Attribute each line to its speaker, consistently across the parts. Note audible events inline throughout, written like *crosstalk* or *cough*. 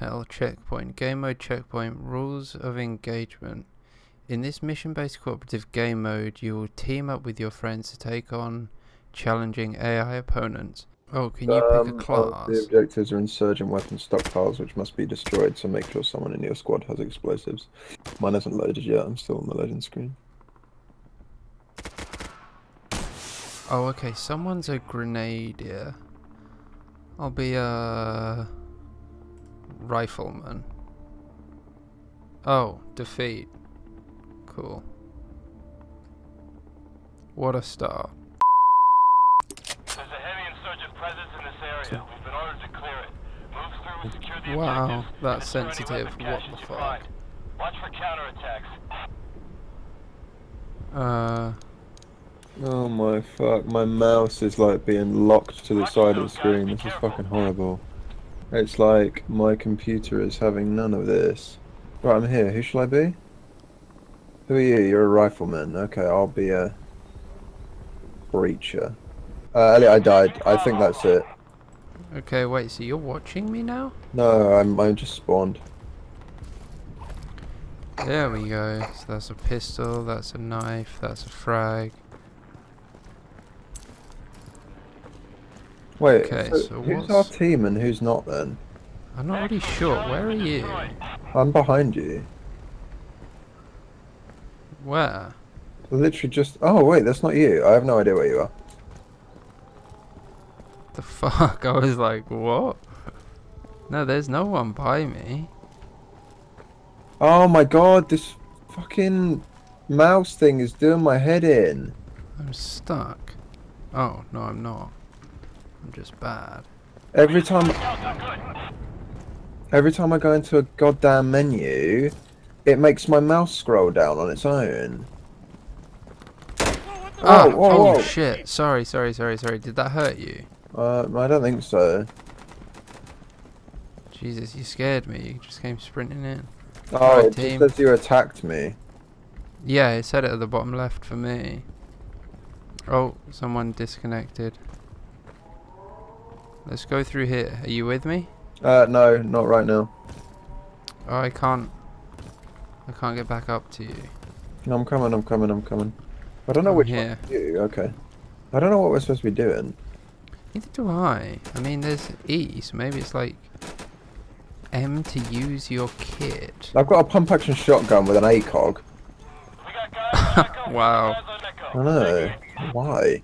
Speaker 1: Intel checkpoint. Game mode checkpoint. Rules of engagement. In this mission-based cooperative game mode, you will team up with your friends to take on challenging AI opponents. Oh, can you pick a
Speaker 2: Um,
Speaker 1: class?
Speaker 2: The objectives are insurgent weapon stockpiles, which must be destroyed, so make sure someone in your squad has explosives. Mine hasn't loaded yet, I'm still on the loading screen.
Speaker 1: Oh, okay. Someone's a grenadier. I'll be a rifleman. Oh, defeat. Cool. What a start.
Speaker 3: There's a heavy insurgent presence in this area. We've been ordered to clear it. Move through and secure the
Speaker 1: Wow,
Speaker 3: objectives.
Speaker 1: that's
Speaker 3: and destroy any
Speaker 1: sensitive. What the fuck?
Speaker 3: Watch for counterattacks.
Speaker 1: Uh,
Speaker 2: Oh my fuck, my mouse is like being locked to the side of the screen. This is fucking horrible. It's like my computer is having none of this. Right, I'm here. Who shall I be? Who are you? You're a rifleman. Okay, I'll be a breacher. Uh, Elliot, I died. I think that's it.
Speaker 1: okay, wait, so you're watching me now?
Speaker 2: No, I'm, I'm just spawned.
Speaker 1: There we go. So that's a pistol, that's a knife, that's a frag.
Speaker 2: Wait,
Speaker 1: Okay,
Speaker 2: so
Speaker 1: so
Speaker 2: who's
Speaker 1: what's-
Speaker 2: our team and who's not then?
Speaker 1: I'm not really sure. Where are you?
Speaker 2: I'm behind you.
Speaker 1: Where?
Speaker 2: Literally just. Oh wait, that's not you. I have no idea where you are.
Speaker 1: The fuck? *laughs* I was like, what? No, there's no one by me.
Speaker 2: Oh my god, this fucking mouse thing is doing my head in.
Speaker 1: I'm stuck. Oh, no, I'm not. I'm just bad.
Speaker 2: Every time, every time I go into a goddamn menu, it makes my mouse scroll down on its own.
Speaker 1: Ah,
Speaker 2: Whoa, whoa,
Speaker 1: oh
Speaker 2: whoa.
Speaker 1: shit. Sorry, sorry, sorry, sorry. Did that hurt you?
Speaker 2: Uh, I don't think so.
Speaker 1: Jesus, you scared me. You just came sprinting in.
Speaker 2: Oh, it just says you attacked me.
Speaker 1: Yeah, it said it at the bottom left for me. Oh, someone disconnected. Let's go through here. Are you with me?
Speaker 2: Uh, no, not right now.
Speaker 1: Oh, I can't. I can't get back up to you.
Speaker 2: No, I'm coming, I'm coming, I'm coming. I don't know
Speaker 1: I'm
Speaker 2: which
Speaker 1: here.
Speaker 2: one you. Okay. I don't know what we're supposed to be doing.
Speaker 1: Neither do I. I mean, there's E, so maybe it's like M to use your kit.
Speaker 2: I've got a pump action shotgun with an ACOG. *laughs*
Speaker 3: We got guys on Echo.
Speaker 2: I
Speaker 1: Wow.
Speaker 3: on
Speaker 2: don't know. Why?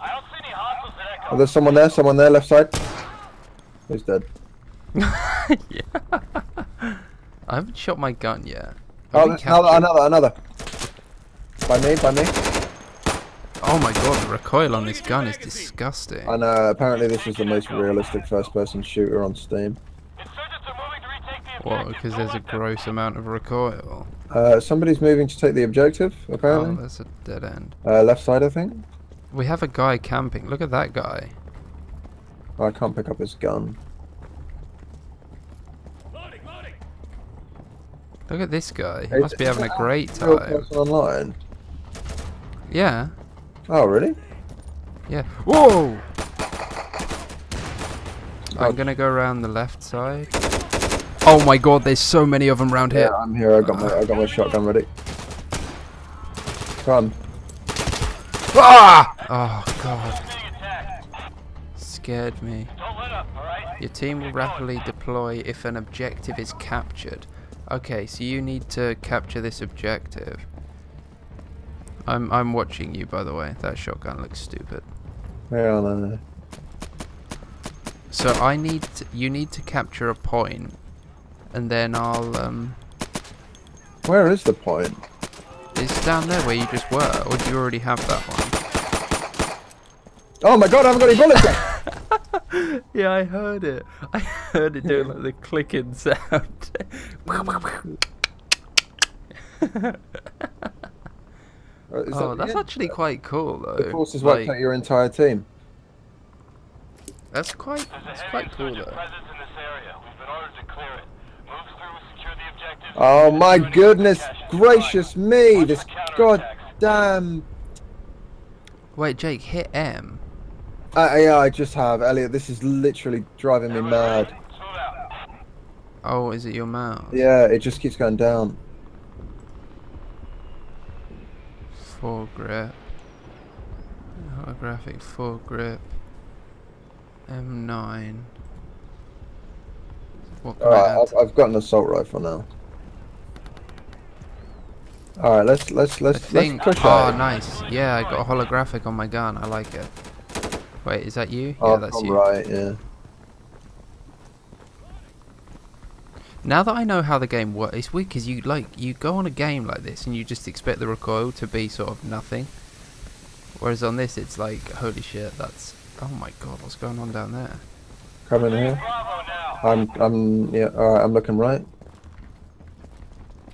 Speaker 3: I don't see any hostiles at Echo.
Speaker 2: Oh, there's someone there, someone there, left side. He's dead? *laughs*
Speaker 1: yeah. I haven't shot my gun yet. Have
Speaker 2: Oh, another, another, another. By me, by me.
Speaker 1: Oh my god, the recoil on this gun is disgusting.
Speaker 2: And uh, apparently this is the most realistic first-person shooter on Steam.
Speaker 3: Insurgents are moving to retake the
Speaker 1: What? Because there's a gross amount of recoil.
Speaker 2: Uh, somebody's moving to take the objective,
Speaker 1: Oh,
Speaker 2: apparently.
Speaker 1: that's a dead end.
Speaker 2: Uh, left side, I think.
Speaker 1: We have a guy camping. Look at that guy.
Speaker 2: I can't pick up his gun.
Speaker 3: Loading, loading.
Speaker 1: Look at this guy. He must be having a great *laughs*
Speaker 2: Real
Speaker 1: time.
Speaker 2: person online.
Speaker 1: Yeah.
Speaker 2: Oh, really?
Speaker 1: Yeah. Whoa!
Speaker 2: Oh.
Speaker 1: I'm gonna go around the left side. Oh my god, there's so many of them around
Speaker 2: Yeah,
Speaker 1: here.
Speaker 2: I'm here. I got my, I got my shotgun ready. Run.
Speaker 1: Ah! Oh god, scared me.
Speaker 3: Don't let up, alright?
Speaker 1: Your team will rapidly deploy if an objective is captured. Okay, so you need to capture this objective. I'm I'm watching you by the way. That shotgun looks stupid.
Speaker 2: Yeah, I know.
Speaker 1: So I need to, you need to capture a point and then I'll um
Speaker 2: Where is the point?
Speaker 1: it's down there where you just were or do you already have that one?
Speaker 2: Oh my god, I haven't got any bullets left! *laughs*
Speaker 1: Yeah, I heard it. I heard it doing like the clicking sound. *laughs*
Speaker 2: Oh, is
Speaker 1: oh,
Speaker 2: that
Speaker 1: that's
Speaker 2: the end?
Speaker 1: actually quite cool though.
Speaker 2: The forces wiped
Speaker 1: Like,
Speaker 2: out your entire team.
Speaker 1: that's quite that's quite cool though.
Speaker 3: presence in this area. We've been ordered to clear it. Move through, secure the objectives.
Speaker 2: Oh my goodness
Speaker 3: weapon caches you
Speaker 2: gracious me! This goddamn.
Speaker 1: Wait, Jake, hit M.
Speaker 2: Uh, yeah, I just have. Elliot, this is literally driving me mad.
Speaker 3: out.
Speaker 1: Oh, is it your mouse?
Speaker 2: Yeah, it just keeps going down.
Speaker 1: Foregrip. Holographic foregrip. M9. What I
Speaker 2: Alright? I've, I've got an assault rifle now. Alright, let's let's let's
Speaker 1: think.
Speaker 2: let's push
Speaker 1: Oh,
Speaker 2: it.
Speaker 1: nice. Yeah, I got a holographic on my gun. I like it. Wait, is that you?
Speaker 2: Oh,
Speaker 1: yeah, that's
Speaker 2: I'm
Speaker 1: you.
Speaker 2: right, yeah.
Speaker 1: Now that I know how the game works, it's weird because you like you go on a game like this and you just expect the recoil to be sort of nothing. Whereas on this, it's like, holy shit, that's. Oh my god, what's going on down there?
Speaker 2: Coming here. I'm I'm yeah, alright, I'm looking right.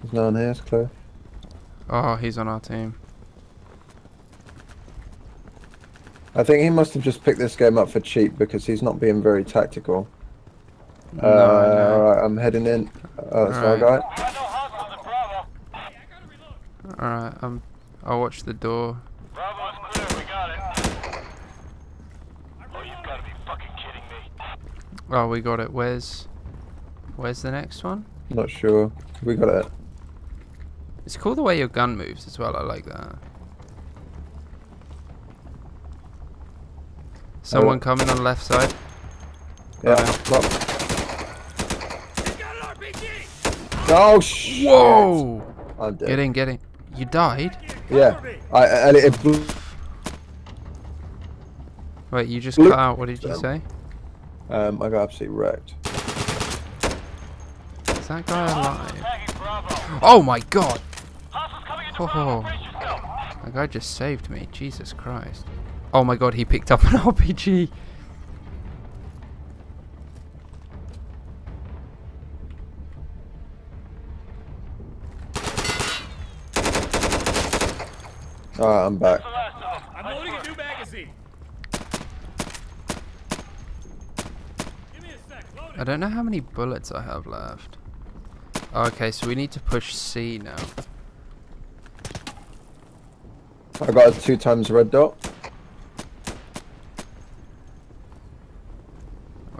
Speaker 2: There's no one here, it's clear.
Speaker 1: Oh, he's on our team.
Speaker 2: I think he must have just picked this game up for cheap because he's not being very tactical.
Speaker 1: No,
Speaker 2: uh,
Speaker 1: know.
Speaker 2: Alright, I'm heading in. Oh, that's our
Speaker 1: Alright.
Speaker 2: guy.
Speaker 3: We got no hostiles at Bravo.
Speaker 1: Alright, um, I'll watch the door.
Speaker 3: Bravo is clear. We got it. Oh, you've got to be fucking kidding me.
Speaker 1: Oh, we got it. Where's. Where's the next one?
Speaker 2: Not sure. We got it.
Speaker 1: It's cool the way your gun moves as well. I like that. Someone coming on the left side.
Speaker 2: Yeah.
Speaker 1: Alright.
Speaker 2: look. Oh shit!
Speaker 1: Whoa!
Speaker 2: I'm dead.
Speaker 1: Get in, get in. You died?
Speaker 2: Yeah. I, I it blew.
Speaker 1: Wait, you just
Speaker 2: Look-
Speaker 1: cut out. What did you say?
Speaker 2: Um, I got absolutely wrecked.
Speaker 1: Is that guy alive? Oh my god!
Speaker 3: Hostiles
Speaker 1: Oh.
Speaker 3: Bravo. Brace yourself.
Speaker 1: That guy just saved me. Jesus Christ. Oh my god, he picked up an *laughs* RPG.
Speaker 2: Alright, I'm back.
Speaker 3: The last of them.
Speaker 4: I'm loading a new magazine. Give me a sec. Loading.
Speaker 1: I don't know how many bullets I have left. Okay, so we need to push C now.
Speaker 2: I got a two times red dot.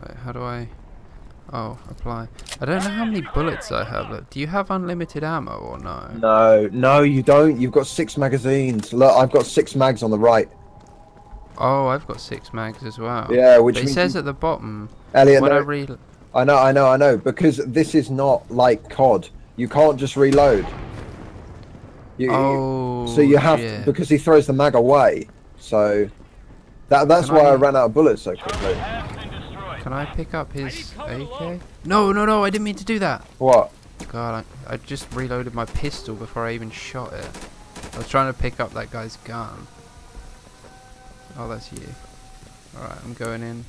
Speaker 1: Wait, how do I... Oh, apply. I don't know how many bullets I have left. Do you have unlimited ammo or no?
Speaker 2: No, no, you don't. You've got six magazines. Look, I've got six mags on the right.
Speaker 1: Oh, I've got six mags as well.
Speaker 2: Yeah, which
Speaker 1: it says
Speaker 2: you-
Speaker 1: at the bottom,
Speaker 2: Elliot,
Speaker 1: when I
Speaker 2: no,
Speaker 1: re...
Speaker 2: I know, I know, I know. Because this is not like COD. You can't just reload. You, you-
Speaker 1: Oh,
Speaker 2: so you oh, have
Speaker 1: shit.
Speaker 2: to because he throws the mag away. So that that's
Speaker 1: Can
Speaker 2: why I,
Speaker 1: I-
Speaker 2: ran out of bullets so quickly.
Speaker 3: Charlie has been destroyed.
Speaker 1: Can I pick up his
Speaker 4: need cover along.
Speaker 1: AK? No, no, no, I didn't mean to do that.
Speaker 2: What?
Speaker 1: God, I, I just reloaded my pistol before I even shot it. I was trying to pick up that guy's gun. Oh, that's you. Alright, I'm going in.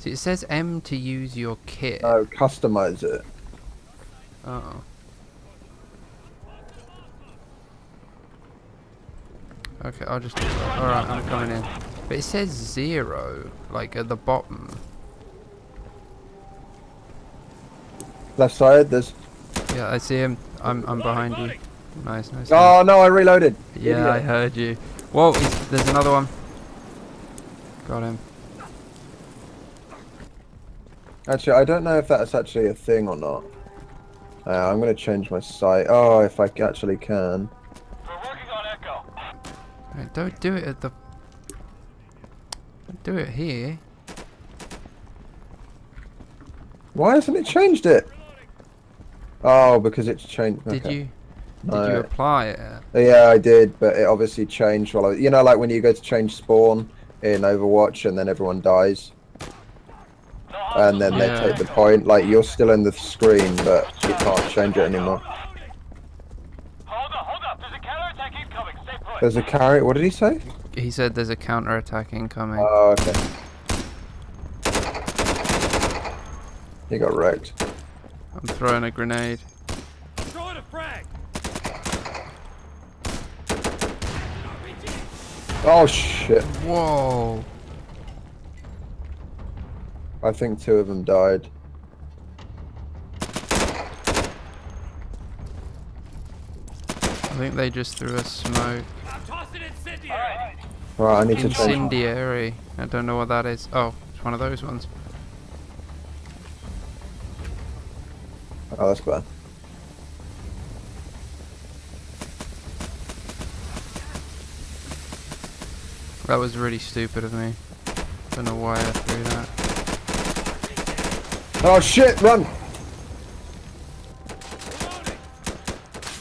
Speaker 1: See, it says M to use your kit.
Speaker 2: Oh, customize it.
Speaker 1: Oh. Okay, I'll just do that. Alright, I'm coming in. But it says zero, like at the bottom.
Speaker 2: Left side. There's.
Speaker 1: Yeah, I see him. I'm I'm behind you. Nice, nice. nice.
Speaker 2: Oh no! I reloaded.
Speaker 1: Yeah, I heard you. Whoa, there's another one. Got him.
Speaker 2: Actually, I don't know if that's actually a thing or not. Uh, I'm gonna change my sight. Oh, if I actually can.
Speaker 3: We're working on Echo.
Speaker 1: Right, don't do it at the. Don't it here.
Speaker 2: Why hasn't it changed it? Oh, because it's changed.
Speaker 1: Did you? Did
Speaker 2: No.
Speaker 1: you apply it?
Speaker 2: Yeah, I did, but it obviously changed while I You know, like when you go to change spawn in Overwatch and then everyone dies, and then
Speaker 1: Yeah.
Speaker 2: they take the point. Like you're still in the screen, but you can't change it anymore.
Speaker 3: Hold up, hold up. There's a counterattack incoming. Stay put.
Speaker 2: There's a carry. What did he say?
Speaker 1: He said there's a counter attack incoming.
Speaker 2: Oh, okay. He got wrecked.
Speaker 1: I'm throwing a grenade.
Speaker 4: Throwing a frag.
Speaker 2: Oh shit!
Speaker 1: Whoa!
Speaker 2: I think two of them died.
Speaker 1: I think they just threw a smoke.
Speaker 2: Right, I need to change.
Speaker 1: Incendiary. I don't know what that is. Oh, it's one of those ones.
Speaker 2: Oh, that's bad.
Speaker 1: That was really stupid of me. Don't know why I threw that.
Speaker 2: Oh shit! Run!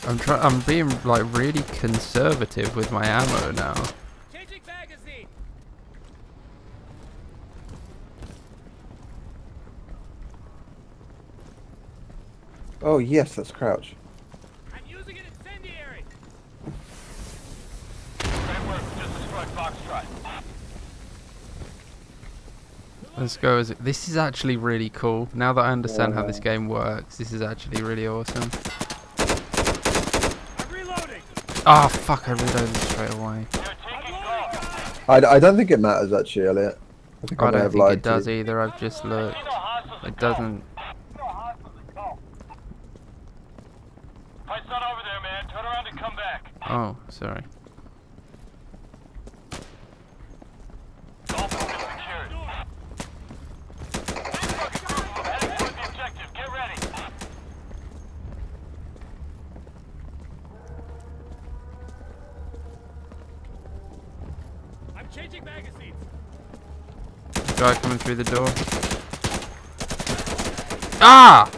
Speaker 1: I'm trying. I'm being like really conservative with my ammo now.
Speaker 4: Changing magazine.
Speaker 2: Oh yes, that's crouch.
Speaker 4: I'm using an incendiary.
Speaker 3: Great work. Just destroyed Foxtrot.
Speaker 1: Let's go. As this is actually really cool. Now that I understand how this game works, this is actually really awesome.
Speaker 4: I'm reloading.
Speaker 1: Ah, fuck! I reloaded straight away.
Speaker 3: You're taking calls.
Speaker 2: I, I don't think it matters actually, Elliot. I think I,
Speaker 1: I don't think it does
Speaker 2: you.
Speaker 1: either. I've just looked.
Speaker 3: See no hostiles
Speaker 1: It doesn't.
Speaker 3: See no hostiles at go. Fight's not over there, man. Turn around and come back.
Speaker 1: Oh, sorry.
Speaker 3: All focus secured. Heading toward the objective. Get ready.
Speaker 4: I'm changing sorry.
Speaker 1: Guy coming through the door. Ah!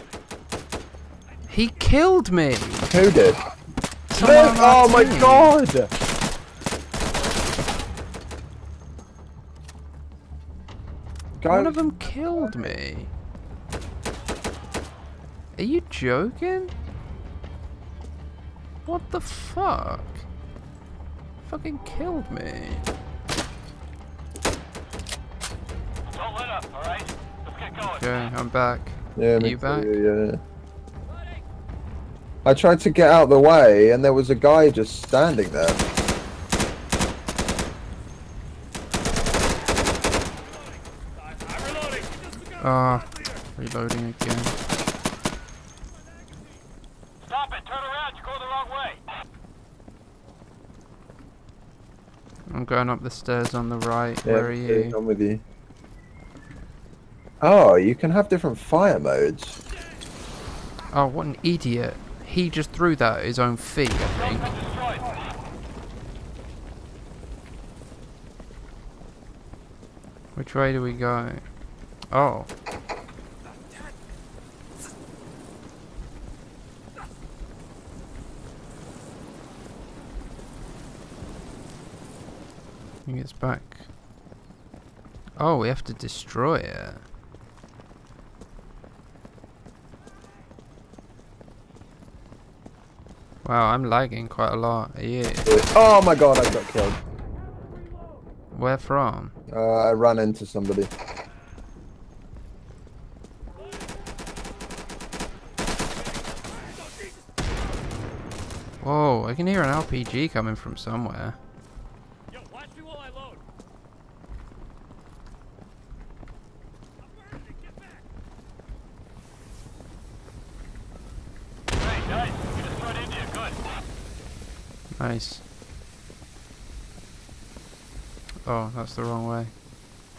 Speaker 1: He killed me.
Speaker 2: Who did?
Speaker 1: Someone on our
Speaker 2: oh my
Speaker 1: team.
Speaker 2: god! Guy,
Speaker 1: One of them killed me. Are you joking? What the fuck? Fucking killed me.
Speaker 3: Don't let up, alright? Let's get going.
Speaker 1: Okay, I'm back.
Speaker 2: yeah,
Speaker 1: Are
Speaker 2: me
Speaker 1: you
Speaker 2: too,
Speaker 1: back?
Speaker 2: Yeah.
Speaker 4: Reloading.
Speaker 2: I tried to get out the way, and there was a guy just standing there.
Speaker 4: I- I'm reloading.
Speaker 1: Ah, reloading again.
Speaker 3: Stop it. Turn around. You're going the wrong way.
Speaker 1: I'm going up the stairs on the right.
Speaker 2: Yeah,
Speaker 1: Where are
Speaker 2: me too,
Speaker 1: you?
Speaker 2: I'm with you. Oh, you can have different fire modes.
Speaker 1: Oh, what an idiot. He just threw that at his own feet, I think. Which way do we go? Oh. Think it's back. Oh, we have to destroy it. Wow, I'm lagging quite a lot. You?
Speaker 2: Oh my god, I got killed.
Speaker 1: Where from?
Speaker 2: Uh, I ran into somebody.
Speaker 1: Whoa, I can hear an RPG coming from somewhere.
Speaker 4: Yo, watch me while I load. I'm burning. Get back.
Speaker 3: Hey, nice. We destroyed India. Good.
Speaker 1: Nice. Oh, that's the wrong way.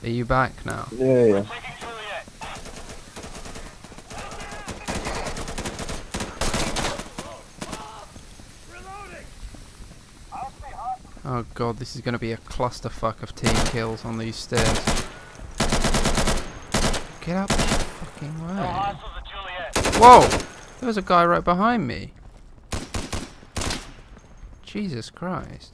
Speaker 1: Are you back now?
Speaker 2: Yeah, yeah.
Speaker 3: Taking Juliet.
Speaker 4: Reloading.
Speaker 1: Oh god, this is going to be a clusterfuck of team kills on these stairs. Get out the fucking way.
Speaker 3: hostiles at Juliet.
Speaker 1: Whoa! There was a guy right behind me. Jesus Christ.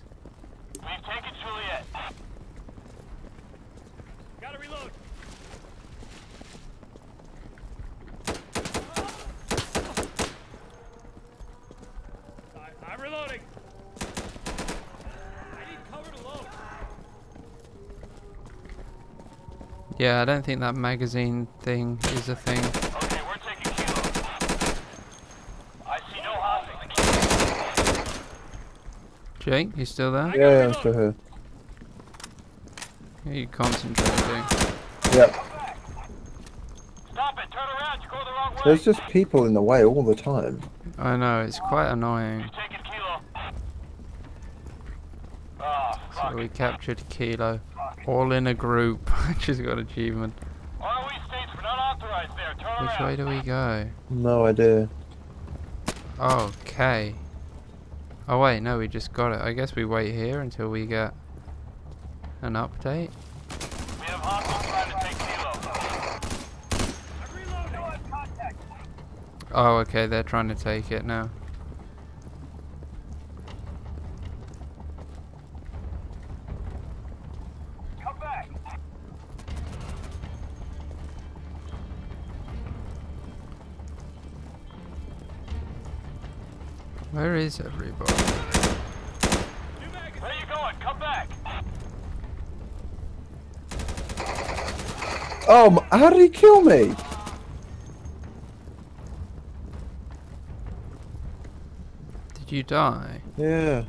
Speaker 1: Yeah, I don't think that magazine thing is a thing.
Speaker 3: Okay, we're taking Kilo. I see no hostiles at Kilo.
Speaker 1: Jake, you still there?
Speaker 2: Yeah, yeah, I'm still here.
Speaker 1: Are you concentrating?
Speaker 2: Yep.
Speaker 3: Stop it. Turn around. You're going the wrong way.
Speaker 2: There's just people in the way all the time.
Speaker 1: I know, it's quite annoying.
Speaker 3: You've taken Kilo. Oh,
Speaker 1: ah,
Speaker 3: So
Speaker 1: we captured Kilo. All in a group. Just got achievement.
Speaker 3: ROE states we're not authorized there. Turn
Speaker 1: Which
Speaker 3: around.
Speaker 1: way do we go?
Speaker 2: No idea.
Speaker 1: Okay. Oh wait, no, we just got it. I guess we wait here until we get an update.
Speaker 3: We have hostiles trying to take Kilo.
Speaker 4: I'm.
Speaker 1: Oh, okay, they're trying to take it now. Where is everybody?
Speaker 4: New magazine.
Speaker 3: Where you going? Come back.
Speaker 2: Oh, how did he kill me?
Speaker 1: Did you die?
Speaker 2: Yeah.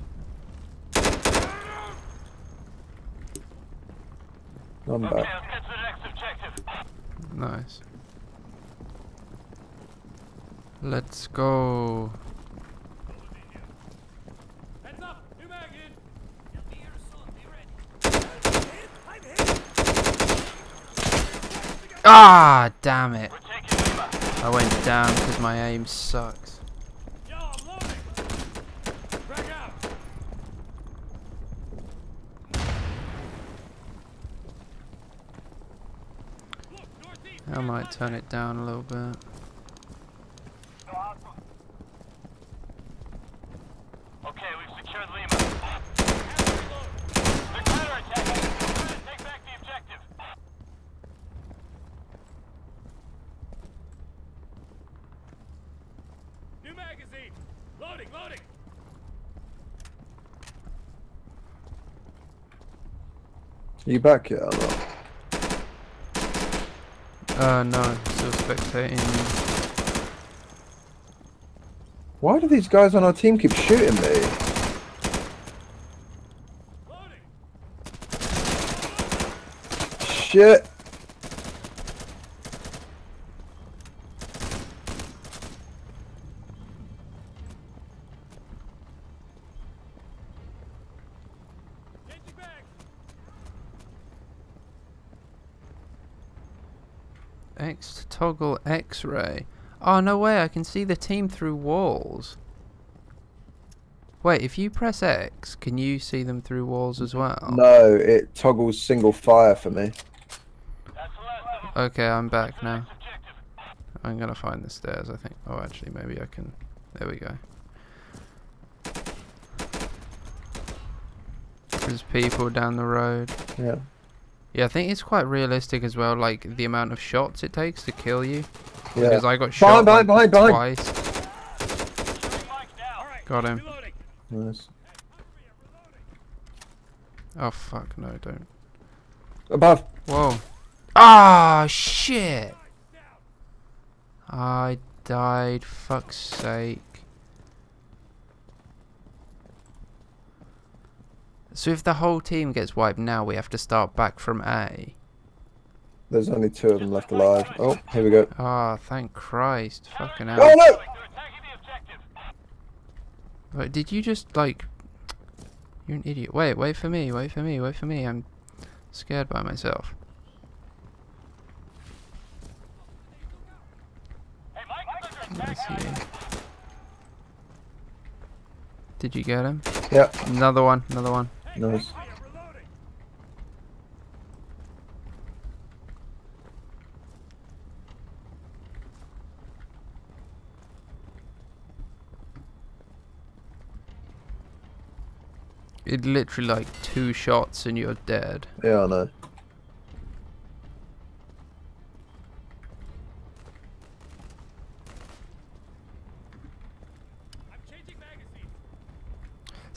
Speaker 2: I'm
Speaker 3: Okay,
Speaker 2: back.
Speaker 3: let's get to the next objective.
Speaker 1: Nice. Let's go.
Speaker 4: Heads up. New mag in.
Speaker 1: Ah, damn it.
Speaker 3: We're taking Lima.
Speaker 1: I went down because my aim sucks.
Speaker 4: Yo, I'm loading. Frag out. Look.
Speaker 1: I might turn it down a little bit.
Speaker 3: Okay, we've secured Lima. They're counterattacking. We're trying to take back the objective.
Speaker 4: New magazine. Loading, loading.
Speaker 2: Are you back yet or?
Speaker 1: Uh, no, still spectating.
Speaker 2: Why do these guys on our team keep shooting me? Shit.
Speaker 1: X to toggle X-ray. Oh, no way, I can see the team through walls. Wait, if you press X, can you see them through walls as well?
Speaker 2: No, it toggles single fire for me.
Speaker 3: That's the last of them.
Speaker 1: Okay, I'm back now. I'm gonna find the stairs, I think. Oh, actually, maybe I can. There we go. There's people down the road.
Speaker 2: Yeah.
Speaker 1: Yeah, I think it's quite realistic as well, like the amount of shots it takes to kill you.
Speaker 2: Yeah.
Speaker 1: Because I got shot
Speaker 2: Behind, behind, behind, behind.
Speaker 1: twice.
Speaker 3: Shooting Mike now.
Speaker 4: All right.
Speaker 1: Got him.
Speaker 2: Nice.
Speaker 1: Oh fuck, no, don't.
Speaker 2: Above.
Speaker 1: Whoa. Ah, shit! I died, fuck's sake. So if the whole team gets wiped now, we have to start back from A.
Speaker 2: There's only two of them left alive. Oh, here we go.
Speaker 1: Ah, thank Christ. Fucking hell.
Speaker 2: Oh
Speaker 1: hell.
Speaker 2: no!
Speaker 3: They're attacking the objective.
Speaker 1: Wait, did you just, like... You're an idiot. Wait, wait for me, wait for me, wait for me. I'm scared by myself.
Speaker 3: Hey, Mike is under
Speaker 1: Let's
Speaker 3: attack.
Speaker 1: see. Did you get him?
Speaker 2: Yep.
Speaker 1: Another one, another one.
Speaker 2: Nice.
Speaker 1: It literally like two shots and you're dead.
Speaker 2: Yeah, I know.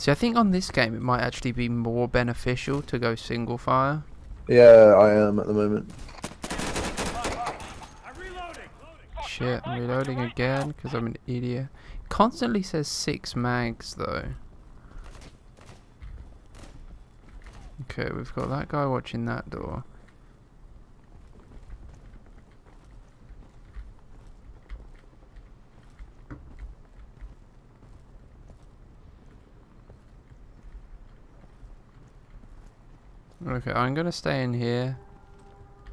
Speaker 1: See, I think on this game it might actually be more beneficial to go single fire.
Speaker 2: Yeah, I am at the moment.
Speaker 4: I'm reloading. Loading.
Speaker 1: Shit, I'm reloading again because I'm an idiot. Constantly says six mags though. Okay, we've got that guy watching that door. Okay, I'm gonna stay in here.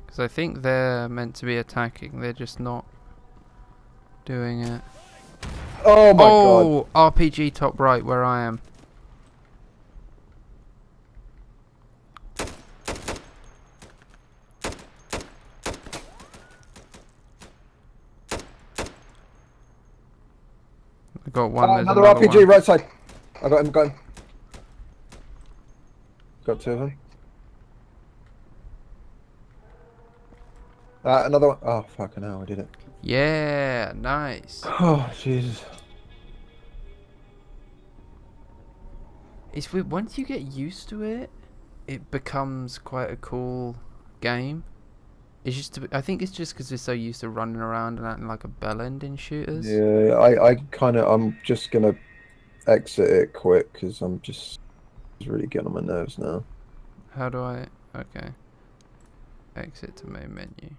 Speaker 1: Because I think they're meant to be attacking. They're just not doing it.
Speaker 2: Oh my oh, god.
Speaker 1: oh, RPG top right where I am. I got one.
Speaker 2: Uh,
Speaker 1: there's
Speaker 2: another
Speaker 1: another
Speaker 2: RPG
Speaker 1: one.
Speaker 2: right side. I got him, got him. Got two of them. Uh, another one. Oh, fucking hell, I did it.
Speaker 1: Yeah, nice.
Speaker 2: Oh, Jesus.
Speaker 1: It's weird. Once you get used to it, it becomes quite a cool game. It's just, I think it's just because we're so used to running around and acting like a bellend in shooters.
Speaker 2: Yeah, I, I kind of, I'm just gonna exit it quick because I'm just it's really getting on my nerves now.
Speaker 1: How do I? Okay. Exit to main menu.